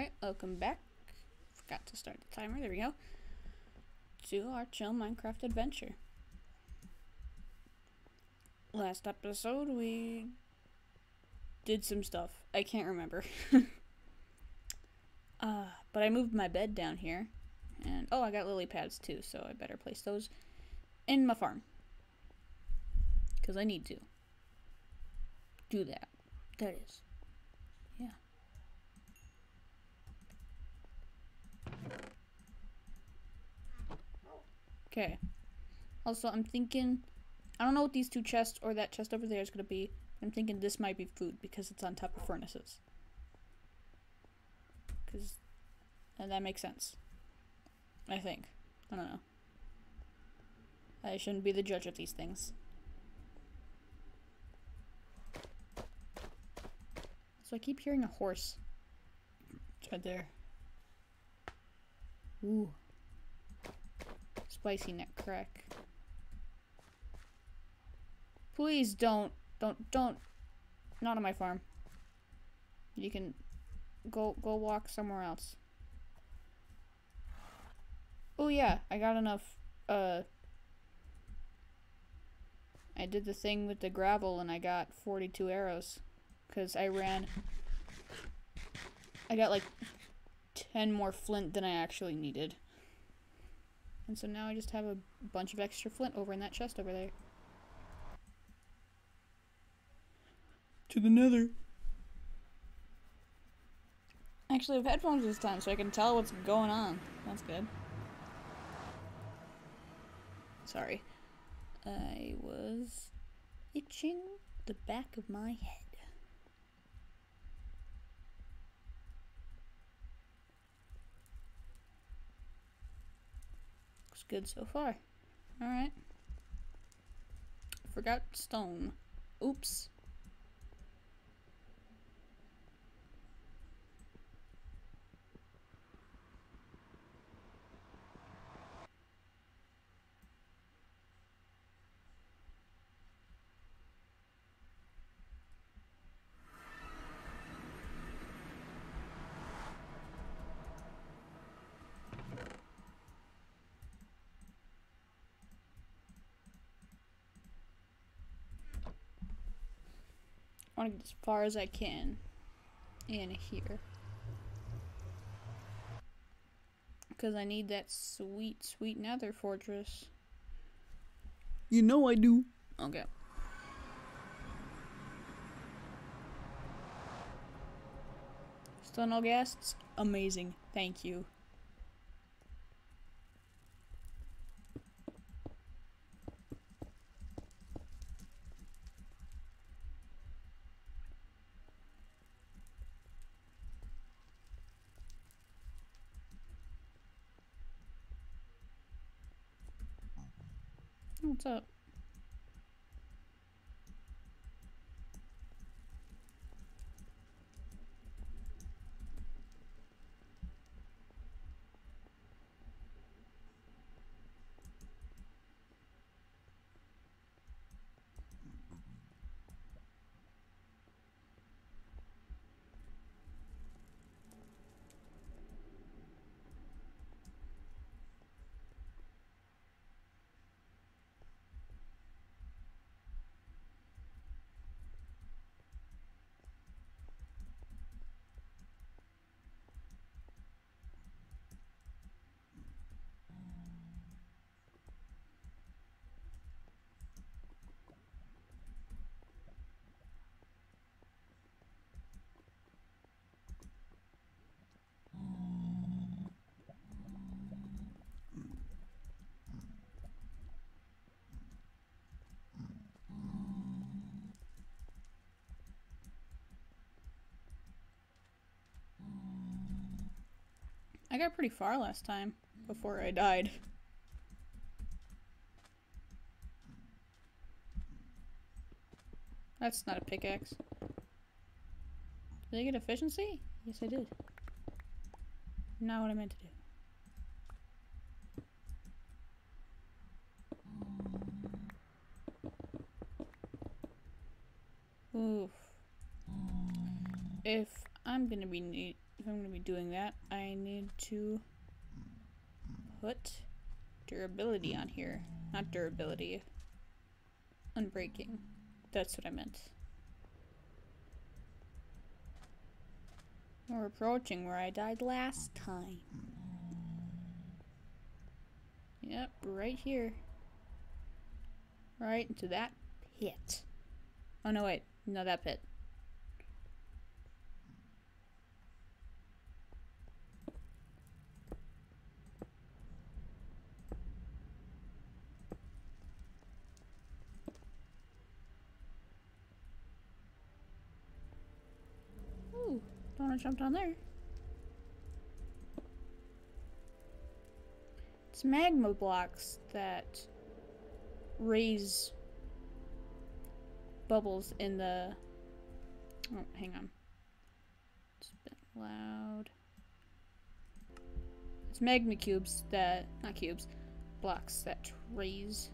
Alright, welcome back. Forgot to start the timer. There we go. To our chill Minecraft adventure. Last episode, we did some stuff. I can't remember. uh, but I moved my bed down here. And, oh, I got lily pads too, so I better place those in my farm. Because I need to. Do that. That is. Okay. Also, I'm thinking, I don't know what these two chests or that chest over there is going to be. I'm thinking this might be food because it's on top of furnaces. Because, and uh, that makes sense. I think. I don't know. I shouldn't be the judge of these things. So I keep hearing a horse. It's right there. Ooh. Spicy neck crack. Please don't, don't, don't, not on my farm. You can go, go walk somewhere else. Oh yeah, I got enough, uh, I did the thing with the gravel and I got 42 arrows. Because I ran, I got like 10 more flint than I actually needed. And so now I just have a bunch of extra flint over in that chest over there. To the nether. Actually, I have headphones this time so I can tell what's going on. That's good. Sorry. I was itching the back of my head. Looks good so far. Alright. Forgot stone. Oops. I want to get as far as I can in here. Because I need that sweet, sweet nether fortress. You know I do. Okay. Still no ghasts? Amazing. Thank you. What's up? I got pretty far last time before I died. That's not a pickaxe. Did I get efficiency? Yes, I did. Not what I meant to do. Oof. If I'm gonna be if I'm gonna be doing that, I need to put durability on here. Not durability. Unbreaking. That's what I meant. We're approaching where I died last time. Yep, right here. Right into that pit. Oh no, wait. No, that pit. Ooh, don't want to jump down there. It's magma blocks that raise bubbles in the. Oh, hang on. It's a bit loud. It's magma cubes that. Not cubes. Blocks that raise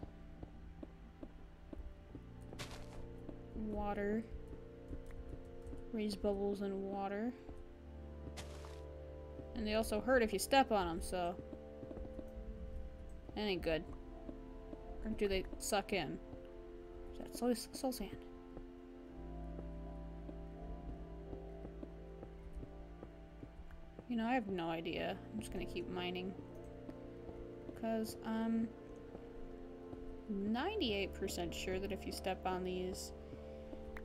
water. Raise bubbles in water. And they also hurt if you step on them, so. That ain't good. Or do they suck in? Is that soul, soul sand? You know, I have no idea. I'm just gonna keep mining. Because I'm 98% sure that if you step on these,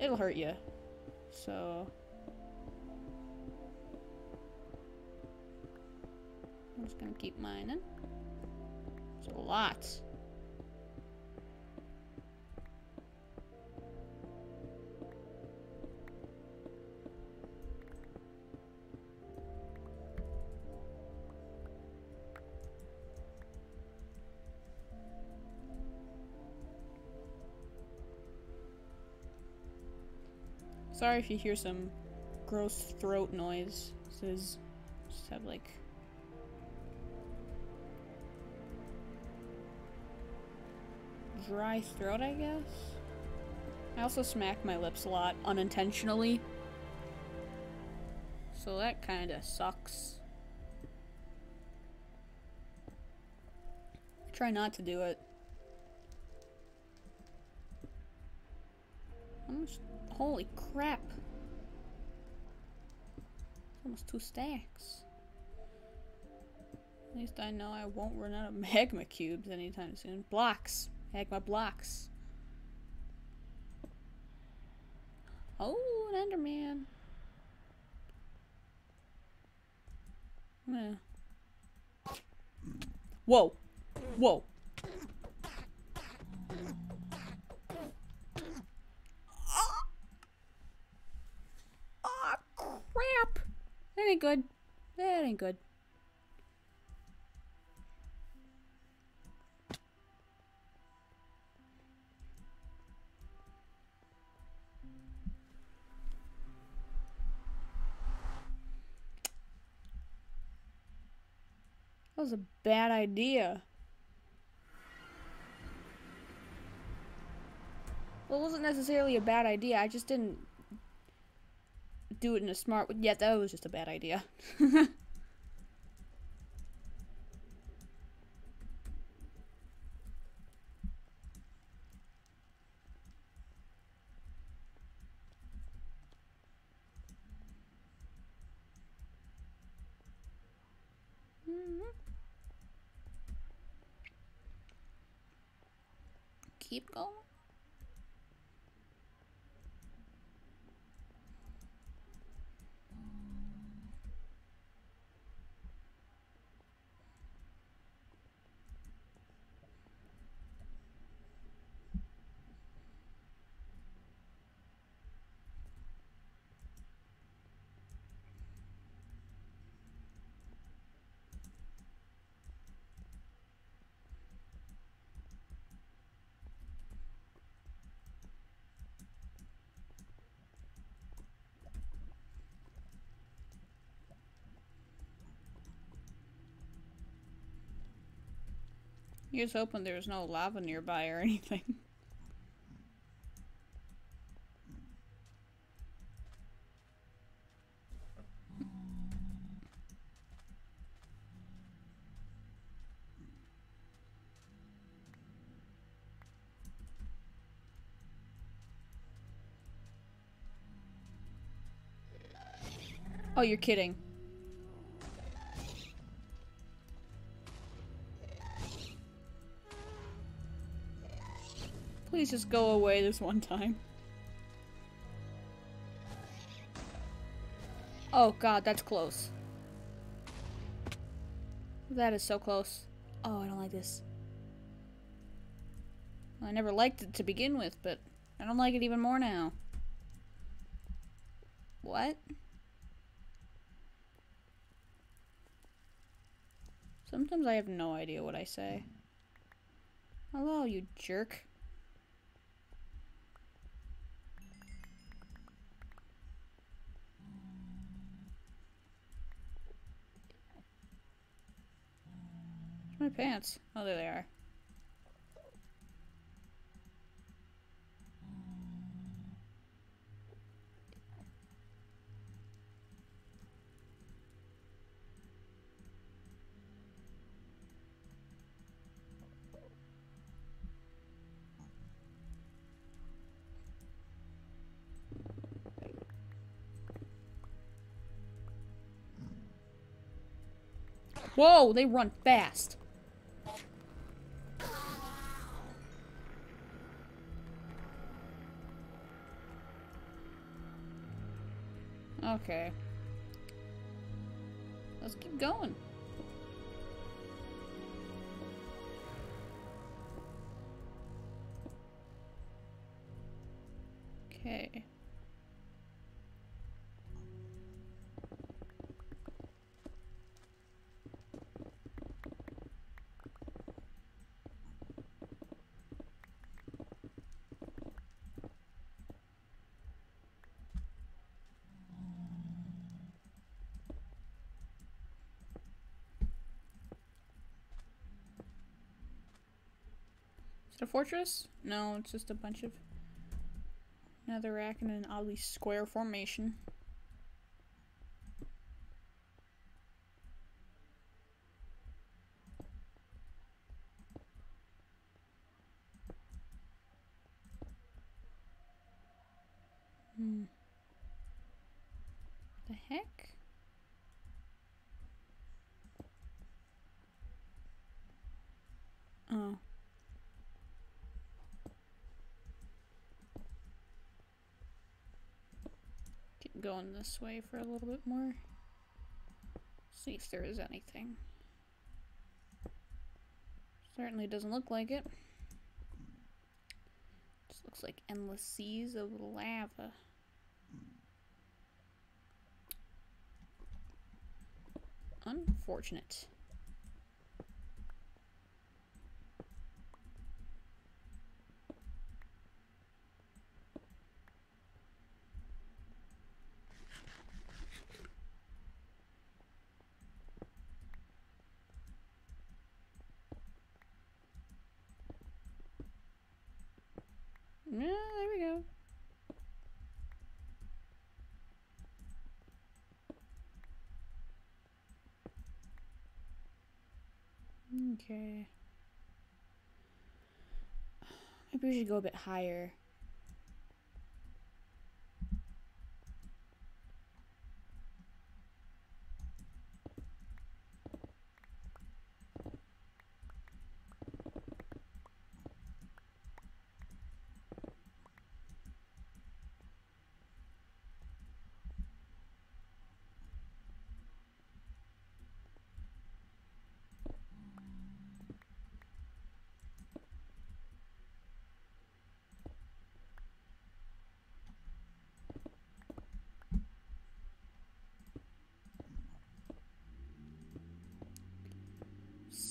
it'll hurt you. So... I'm just gonna keep mining. It's a lot. Sorry if you hear some gross throat noise. This is just have like dry throat, I guess. I also smack my lips a lot unintentionally. So that kind of sucks. I try not to do it. Almost, holy crap. Almost two stacks. At least I know I won't run out of magma cubes anytime soon. Blocks. Magma blocks. Oh, an Enderman. I'm. Whoa. Whoa. Ah, oh, crap. That ain't good. That ain't good. That was a bad idea. Well, it wasn't necessarily a bad idea. I just didn't do it in a smart way. Yeah, that was just a bad idea. Keep going. Just hoping there's no lava nearby or anything. Oh, you're kidding. Please just go away this one time. Oh god, that's close. That is so close. Oh, I don't like this. I never liked it to begin with, but I don't like it even more now. What? Sometimes I have no idea what I say. Hello, you jerk. Pants? Oh, there they are. Whoa, they run fast. Okay. Let's keep going. Okay. A fortress? No, it's just a bunch of netherrack in an oddly square formation. Hmm. The heck? Oh. Keep going this way for a little bit more. See if there is anything. Certainly doesn't look like it. Just looks like endless seas of lava. Unfortunate. Yeah, there we go. Okay. Maybe we should go a bit higher.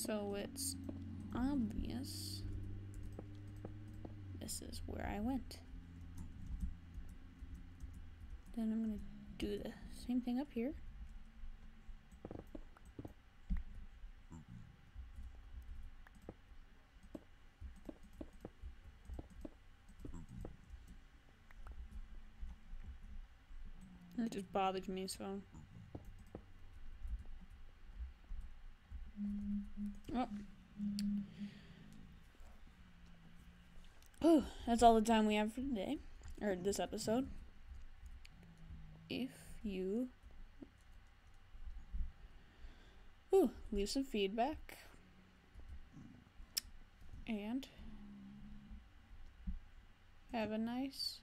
So it's obvious this is where I went. Then I'm gonna do the same thing up here. That just bothered me, so. Oh. Oh, that's all the time we have for today, or this episode. If you Ooh, leave some feedback. And have a nice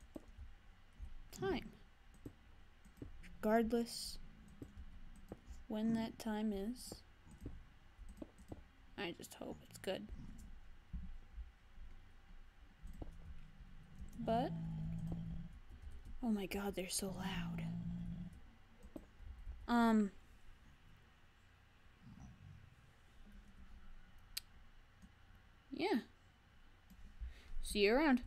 time. Regardless when that time is. I just hope it's good. But, oh my god, they're so loud. Um, yeah. See you around.